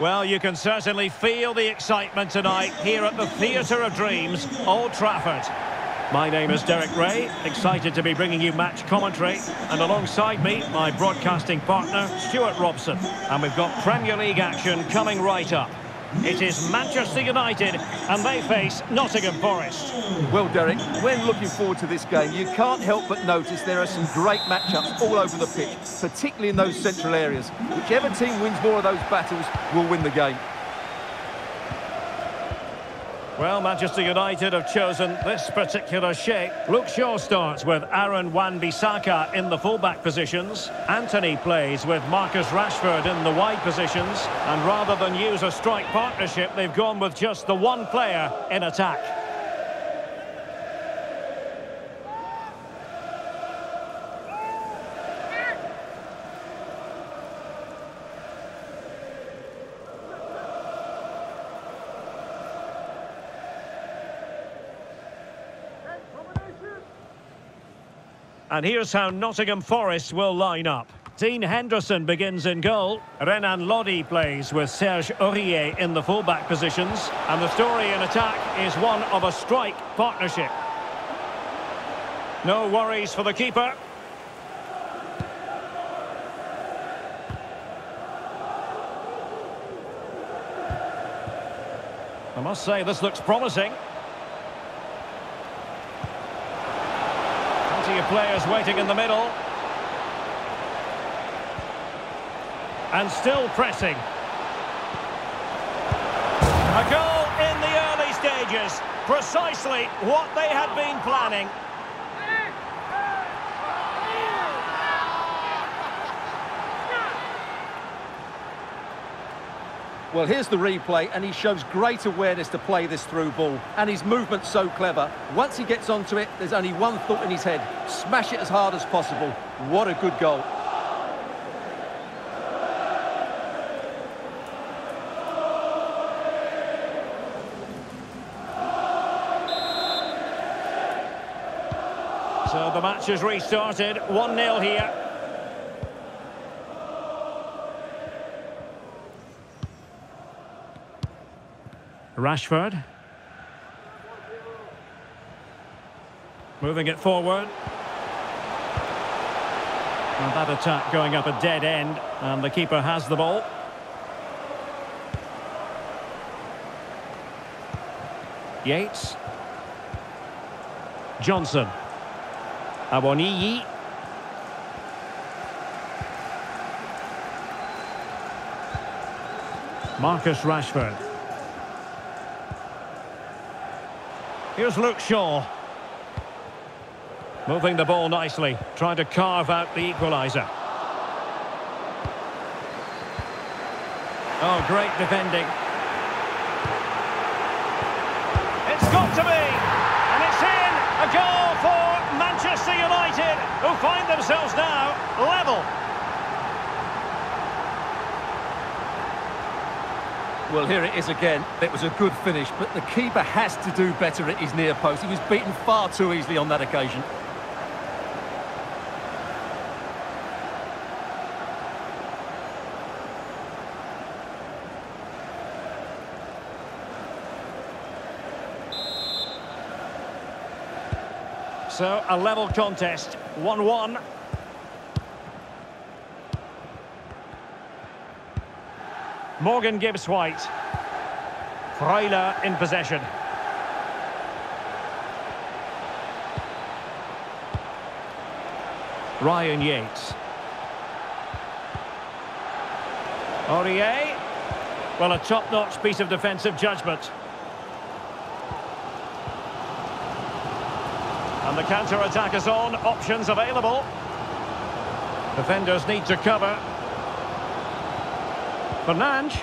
Well, you can certainly feel the excitement tonight here at the Theatre of Dreams, Old Trafford. My name is Derek Ray, excited to be bringing you match commentary. And alongside me, my broadcasting partner, Stuart Robson. And we've got Premier League action coming right up. It is Manchester United, and they face Nottingham Forest. Well, Derek, when looking forward to this game, you can't help but notice there are some great matchups all over the pitch, particularly in those central areas. Whichever team wins more of those battles will win the game. Well, Manchester United have chosen this particular shape. Luke Shaw starts with Aaron Wan-Bissaka in the fullback positions. Antony plays with Marcus Rashford in the wide positions. And rather than use a strike partnership, they've gone with just the one player in attack. And here's how Nottingham Forest will line up. Dean Henderson begins in goal. Renan Lodi plays with Serge Aurier in the fullback positions. And the story in attack is one of a strike partnership. No worries for the keeper. I must say, this looks promising. Of players waiting in the middle. And still pressing. A goal in the early stages. Precisely what they had been planning. Well, here's the replay, and he shows great awareness to play this through ball. And his movement's so clever. Once he gets onto it, there's only one thought in his head. Smash it as hard as possible. What a good goal. So the match has restarted. 1-0 here. Rashford. Moving it forward. And that attack going up a dead end. And the keeper has the ball. Yates. Johnson. Awoniyi. Marcus Rashford. Here's Luke Shaw. Moving the ball nicely, trying to carve out the equaliser. Oh, great defending. It's got to be! And it's in! A goal for Manchester United, who find themselves now level. Well, here it is again. It was a good finish, but the keeper has to do better at his near post. He was beaten far too easily on that occasion. So, a level contest, 1-1. Morgan Gibbs White. Freuler in possession. Ryan Yates. Aurier. Well, a top-notch piece of defensive judgment. And the counter-attack is on. Options available. Defenders need to cover. Fernandes.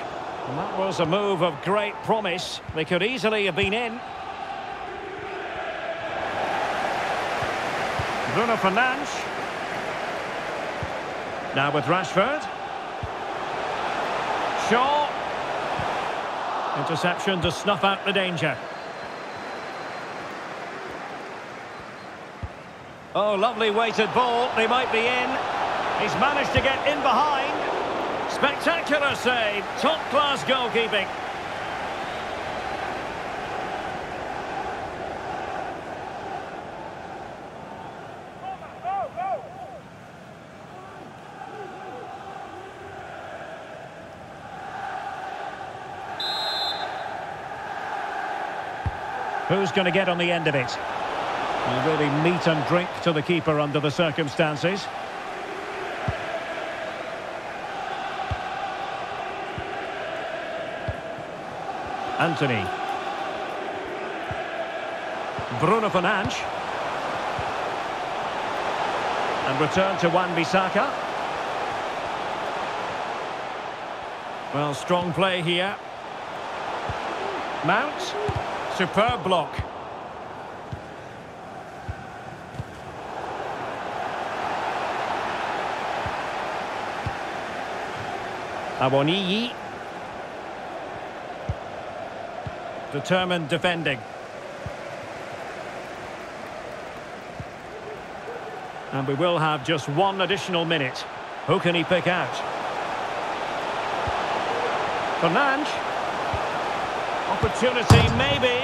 And that was a move of great promise. They could easily have been in. Bruno Fernandes. Now with Rashford. Shaw. Interception to snuff out the danger. Oh, lovely weighted ball. They might be in. He's managed to get in behind. Spectacular save, top-class goalkeeping. Who's going to get on the end of it? really meat and drink to the keeper under the circumstances. Antony. Bruno Fernandes. And return to Wan-Bissaka. Well, strong play here. Mount. Superb block. Awoniyi. Determined defending. And we will have just one additional minute. Who can he pick out? Fernandes. Opportunity, maybe.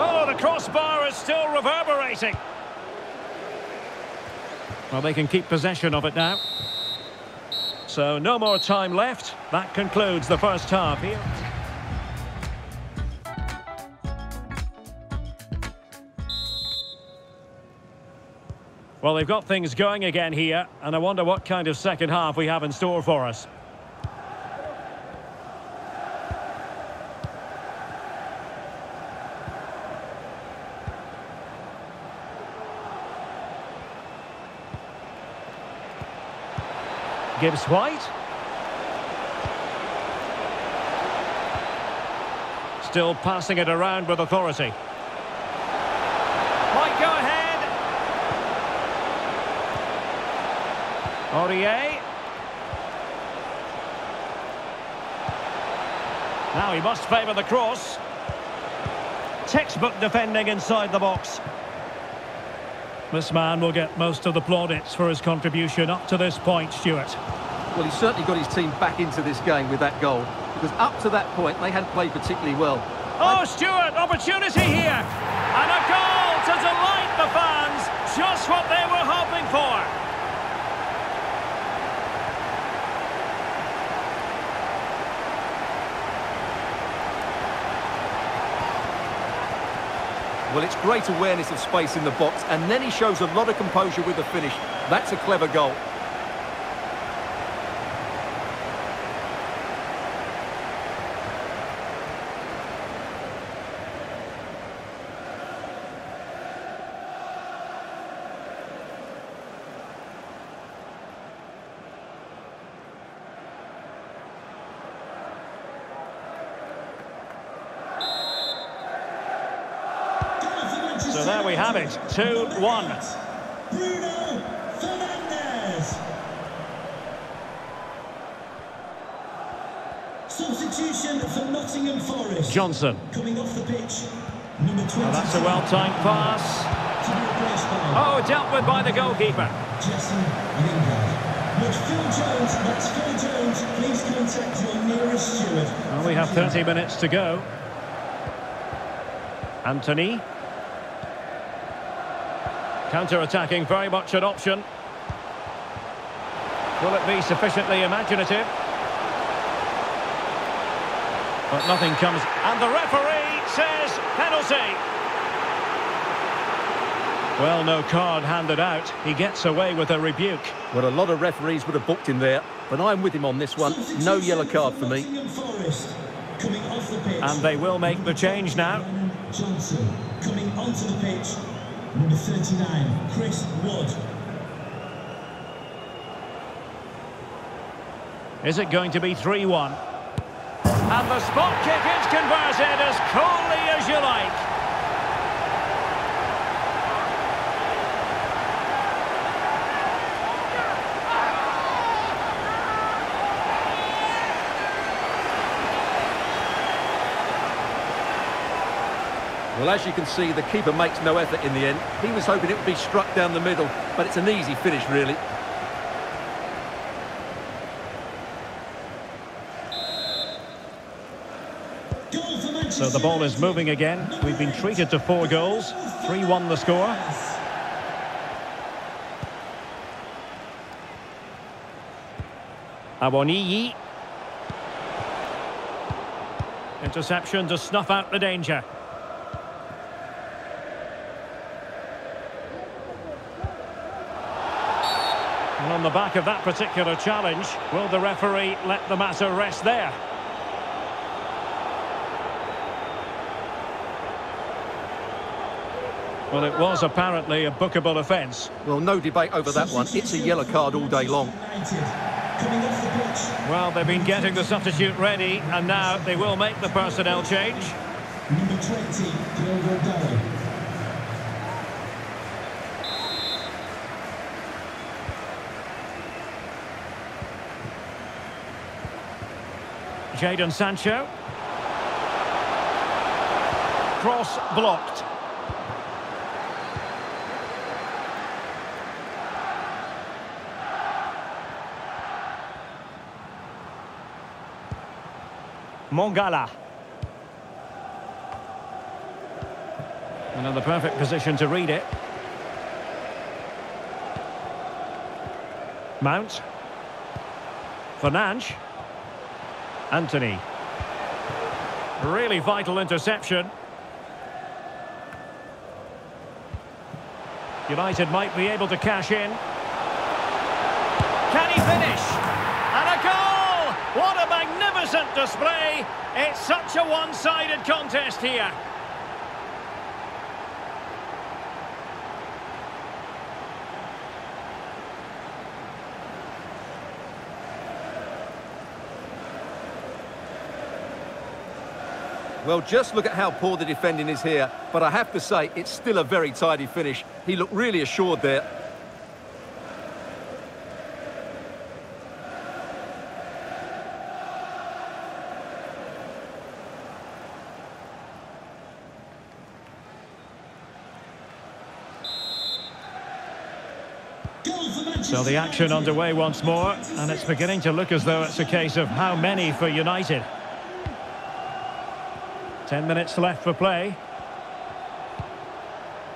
Oh, the crossbar is still reverberating. Well, they can keep possession of it now. So no more time left. That concludes the first half here. Well, they've got things going again here, and I wonder what kind of second half we have in store for us. Gibbs White. Still passing it around with authority. Might go ahead. Aurier. Now he must favour the cross. Textbook defending inside the box. This man will get most of the plaudits for his contribution up to this point, Stuart. Well, he certainly got his team back into this game with that goal, because up to that point, they hadn't played particularly well. Oh, Stuart, opportunity here! And a goal to delight the fans, just what they were hoping for. Well, it's great awareness of space in the box, and then he shows a lot of composure with the finish. That's a clever goal. There we have it, 2-1. Bruno Fernandes. Substitution for Nottingham Forest. Johnson. Coming off the pitch, number 20. Well, that's a well-timed pass. Oh, dealt with by the goalkeeper. Jesse Lingard. But Phil Jones, that's Phil Jones. Please contact your nearest steward. Well, we have 30 minutes to go. Antony. Counter-attacking, very much an option. Will it be sufficiently imaginative? But nothing comes... And the referee says penalty! Well, no card handed out. He gets away with a rebuke. Well, a lot of referees would have booked him there, but I'm with him on this one. No yellow card for me. Nottingham Forest. Coming off the pitch. And they will make the change now. Johnson. Coming onto the pitch, number 39, Chris Wood. Is it going to be 3-1? And the spot kick is converted as coolly as you like. Well, as you can see, the keeper makes no effort in the end. He was hoping it would be struck down the middle, but it's an easy finish, really. Goal for Manchester So the ball is moving again. We've been treated to four goals. 3-1 the score. Awoniyi. Interception to snuff out the danger. And on the back of that particular challenge, will the referee let the matter rest there? Well, it was apparently a bookable offence. Well, no debate over that one. It's a yellow card all day long. United. Coming off the pitch, Well, they've been getting the substitute ready, and now they will make the personnel change. number 20, Diogo Dalot. Jadon Sancho. Cross blocked. Mangala. Another perfect position to read it. Mount. Fernandes. Antony. Really vital interception. United might be able to cash in. Can he finish? And a goal! What a magnificent display! It's such a one-sided contest here. Well, just look at how poor the defending is here. But I have to say, it's still a very tidy finish. He looked really assured there. So the action underway once more, and it's beginning to look as though it's a case of how many for United. Ten minutes left for play.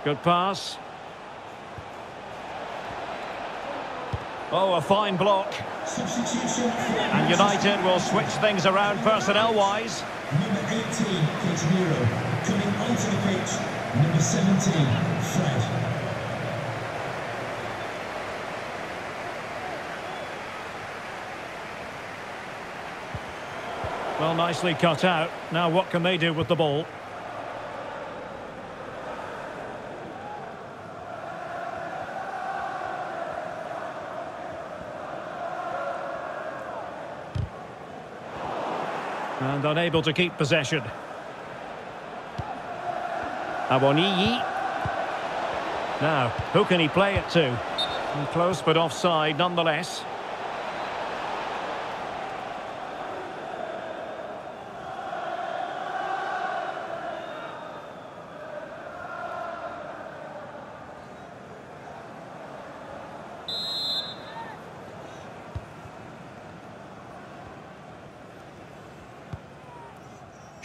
Good pass. Oh, a fine block. And United will switch things around personnel-wise. number 18, Casemiro. Coming onto the pitch, number 17, Fred. Well, nicely cut out. Now what can they do with the ball? And unable to keep possession. Awoniyi. Now, who can he play it to? Close but offside nonetheless.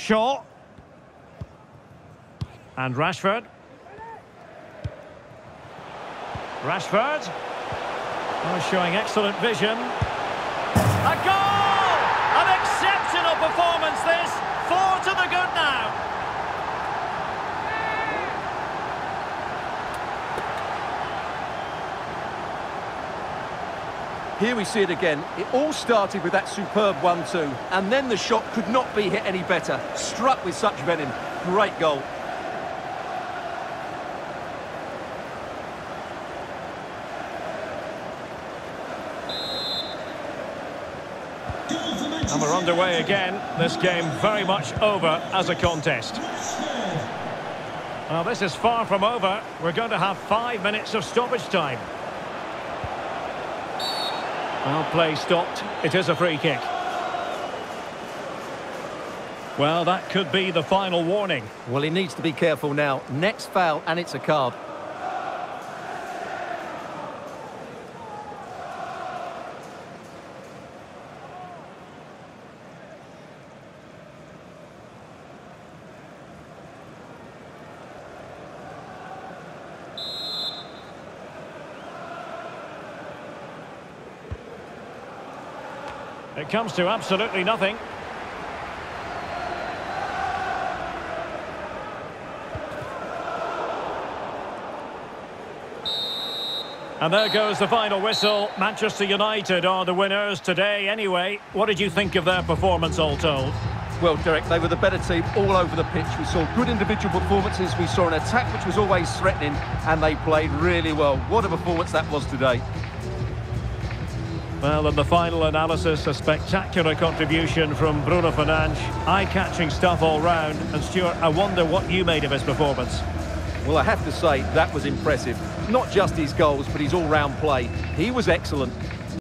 Shaw. And Rashford. Rashford. Oh, showing excellent vision. A goal! An exceptional performance this. Four to the good now. Here we see it again. It all started with that superb 1-2. And then the shot could not be hit any better. Struck with such venom. Great goal. And we're underway again. This game very much over as a contest. Well, this is far from over. We're going to have five minutes of stoppage time. Well, play stopped. It is a free kick. Well, that could be the final warning. Well, he needs to be careful now. Next foul, and it's a card. It comes to absolutely nothing. And there goes the final whistle. Manchester United are the winners today anyway. What did you think of their performance all told? Well, Derek, they were the better team all over the pitch. We saw good individual performances. We saw an attack which was always threatening, and they played really well. What a performance that was today. Well, in the final analysis, a spectacular contribution from Bruno Fernandes. Eye-catching stuff all round. And Stuart, I wonder what you made of his performance. Well, I have to say, that was impressive. Not just his goals, but his all-round play. He was excellent.